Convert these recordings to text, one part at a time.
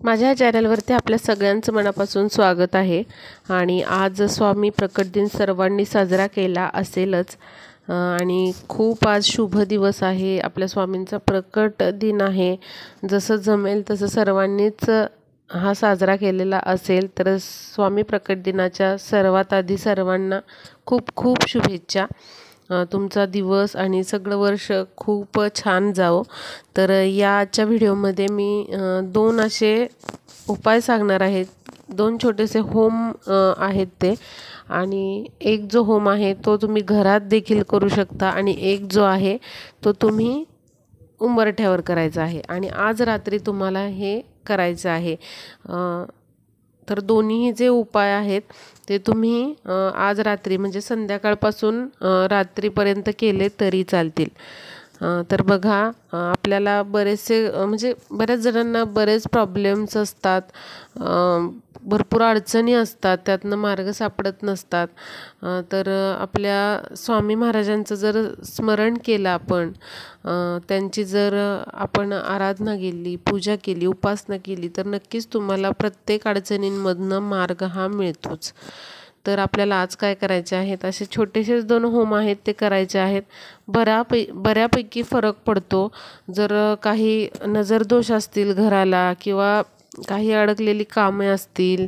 माझ्या चॅनलवरती आपल्या सगळ्यांचं मनापासून स्वागत आहे. आणि आज स्वामी प्रकट दिन सर्वांनी साजरा केला असेलच आणि खूप आज शुभ दिवस आहे. आपल्या स्वामींचा प्रकट दिन आहे. जसं जमेल तसं सर्वांनीच हा साजरा केलेला असेल तर स्वामी प्रकट दिनाच्या सर्वात आधी सर्वांना खूप खूप शुभेच्छा. तुमचा दिवस आणि सगळं वर्ष खूप छान जावं. तर याच्या व्हिडिओमध्ये मी दोन असे उपाय सांगणार आहेत दोन छोटेसे होम आहेत ते. आणि एक जो होम आहे तो तुम्ही घरात देखील करू शकता. आणि एक जो आहे तो तुम्ही उंबरठ्यावर करायचा आहे. आणि आज रात्री तुम्हाला हे करायचं आहे. तर दोन्ही जे उपाय आहेत ते तुम्ही आज रात्री म्हणजे संध्याकाळपासून रात्रीपर्यंत केले तरी चालतील. तर बघा आपल्याला बरेचसे म्हणजे बऱ्याच जणांना बरेच प्रॉब्लेम्स असतात. भरपूर अडचणी असतात त्यातनं मार्ग सापडत नसतात. तर आपल्या स्वामी महाराजांचं जर स्मरण केलं आपण त्यांची जर आपण आराधना केली पूजा केली उपासना केली तर नक्कीच तुम्हाला प्रत्येक अडचणींमधनं मार्ग हा मिळतोच. तर आपल्याला आज काय करायचे आहेत? असे छोटेसेच दोन होम आहेत ते करायचे आहेत. बऱ्यापै बऱ्यापैकी फरक पडतो. जर काही नजरदोष असतील घराला किंवा काही अडकलेली कामे असतील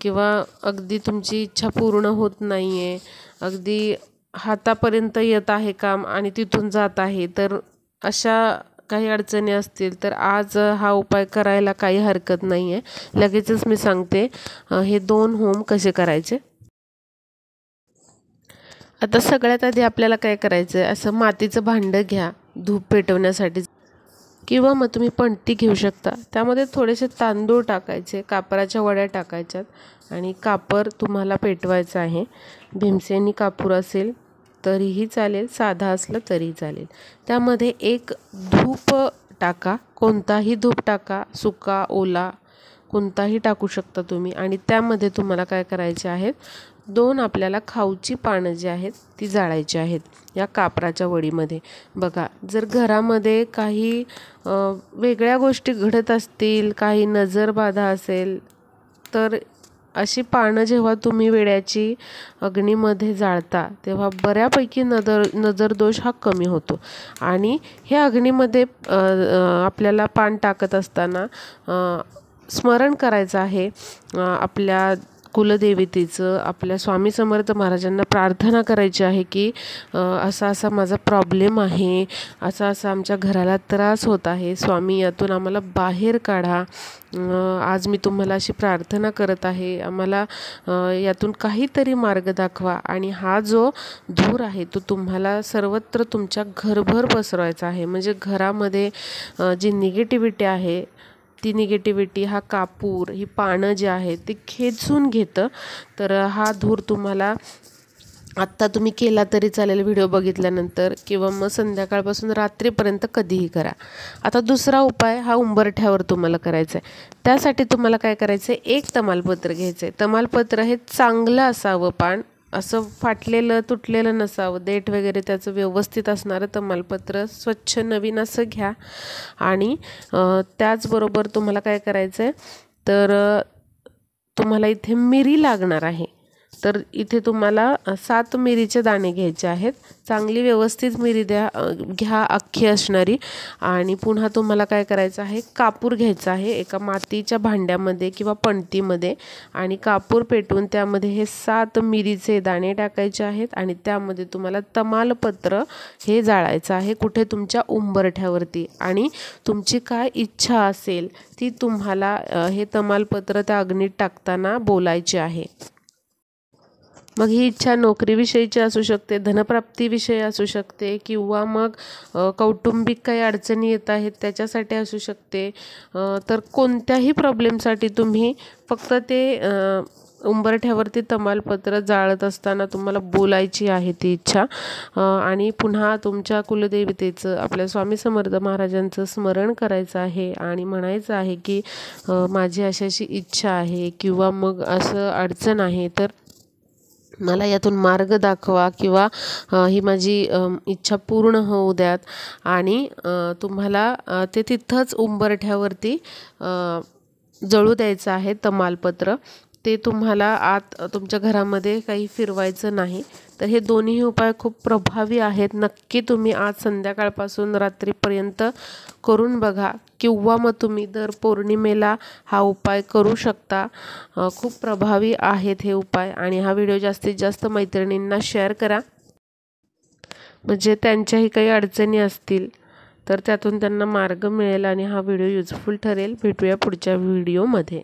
किंवा अगदी तुमची इच्छा पूर्ण होत नाही आहे अगदी हातापर्यंत येत आहे काम आणि तिथून जात आहे तर अशा काही अडचणी असतील तर आज हा उपाय करायला काही हरकत नाही आहे लगेचच मी सांगते हे दोन होम कसे करायचे? आता सगळ्यात आधी आपल्याला काय करायचं आहे असं मातीचं भांडं घ्या धूप पेटवण्यासाठी. किंवा मग तुम्ही पणती घेऊ शकता. त्यामध्ये थोडेसे तांदूळ टाकायचे कापराच्या वड्या टाकायच्यात. आणि कापर तुम्हाला पेटवायचं आहे. भीमसेनी कापूर असेल तरीही चालेल साधा असलं तरी चालेल. त्यामध्ये एक धूप टाका. कोणताही धूप टाका सुका ओला कोणताही टाकू शकता तुम्ही. आणि त्यामध्ये तुम्हाला काय करायचे आहेत? दोन आपल्याला खाऊची पानं जी आहेत ती जाळायची आहेत या कापराच्या वडीमध्ये. बघा जर घरामध्ये काही वेगळ्या गोष्टी घडत असतील काही नजरबाधा असेल तर अशी पानं जेव्हा तुम्ही वेड्याची अग्नीमध्ये जाळता तेव्हा बऱ्यापैकी नजर नजरदोष हा कमी होतो. आणि हे अग्नीमध्ये आपल्याला पान टाकत असताना स्मरण करायचं आहे आपल्या कुलदेवतेचं आपल्या स्वामी समर्थ महाराजांना प्रार्थना करायची आहे की असा असा माझा प्रॉब्लेम आहे असा असा आमच्या घराला त्रास होत आहे. स्वामी यातून आम्हाला बाहेर काढा. आज मी तुम्हाला अशी प्रार्थना करत आहे. आम्हाला यातून काहीतरी मार्ग दाखवा. आणि हा जो धूर आहे तो तुम्हाला सर्वत्र तुमच्या घरभर पसरवायचा आहे. म्हणजे घरामध्ये जी निगेटिव्हिटी आहे ती निगेटिव्हिटी हा कापूर ही पानं जे आहेत ते खेचून घेतं. तर हा धूर तुम्हाला आत्ता तुम्ही केला तरी चालेल व्हिडिओ बघितल्यानंतर किंवा मग संध्याकाळपासून रात्रीपर्यंत कधीही करा. आता दुसरा उपाय हा उंबरठ्यावर तुम्हाला करायचा आहे त्यासाठी तुम्हाला काय करायचं आहे एक तमालपत्र घ्यायचं आहे तमालपत्र हे चांगलं असावं पान असं फाटलेलं तुटलेलं नसावं. देठ वगैरे त्याचं व्यवस्थित असणारं तमालपत्र स्वच्छ नवीन असं घ्या. आणि त्याचबरोबर तुम्हाला काय करायचं आहे तर तुम्हाला इथे मिरी लागणार आहे. तर इथे तुम्हाला सात मिरीचे दाणे घ्यायचे आहेत. चांगली व्यवस्थित मिरी द्या घ्या अख्खी असणारी. आणि पुन्हा तुम्हाला काय करायचं आहे कापूर घ्यायचा आहे एका मातीच्या भांड्यामध्ये किंवा पणतीमध्ये. आणि कापूर पेटवून त्यामध्ये हे सात मिरीचे दाणे टाकायचे आहेत. आणि त्यामध्ये तुम्हाला तमालपत्र हे जाळायचं आहे कुठे? तुमच्या उंबरठ्यावरती. आणि तुमची काय इच्छा असेल ती तुम्हाला हे तमालपत्र त्या अग्नीत टाकताना बोलायची आहे. मग ही इच्छा नोकरीविषयीची असू शकते धनप्राप्तीविषयी असू शकते किंवा मग कौटुंबिक काही अडचणी येत आहेत त्याच्यासाठी असू शकते. तर कोणत्याही प्रॉब्लेमसाठी तुम्ही फक्त ते उंबरठ्यावरती तमालपत्र जाळत असताना तुम्हाला बोलायची आहे ती इच्छा. आणि पुन्हा तुमच्या कुलदेवतेचं आपल्या स्वामी समर्थ महाराजांचं स्मरण करायचं आहे आणि म्हणायचं आहे की माझी अशाशी अशी इच्छा आहे किंवा मग असं अडचण आहे तर मला यातून मार्ग दाखवा किंवा ही माझी इच्छा पूर्ण होऊ द्यात. आणि तुम्हाला ते तिथंच उंबरठ्यावरती जळू द्यायचं आहे तमालपत्र. ते तुम्हाला आत तुमच्या घरामध्ये काही फिरवायचं नाही. तर हे दोन्ही उपाय खूप प्रभावी आहेत. नक्की तुम्ही आज संध्याकाळपासून रात्रीपर्यंत करून बघा किंवा मग तुम्ही दर पौर्णिमेला हा उपाय करू शकता. खूप प्रभावी आहेत हे उपाय आणि हा व्हिडिओ जास्तीत जास्त मैत्रिणींना शेअर करा. म्हणजे त्यांच्याही काही अडचणी असतील तर त्यातून त्यांना मार्ग मिळेल आणि हा व्हिडिओ युजफुल ठरेल. भेटूया पुढच्या व्हिडिओमध्ये.